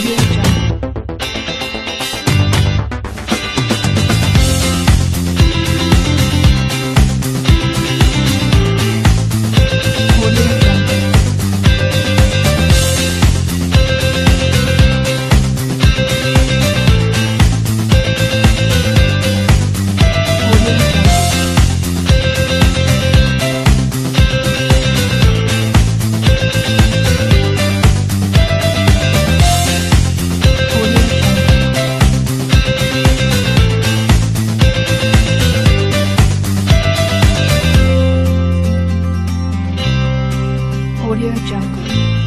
Jungle. Audio Jungle.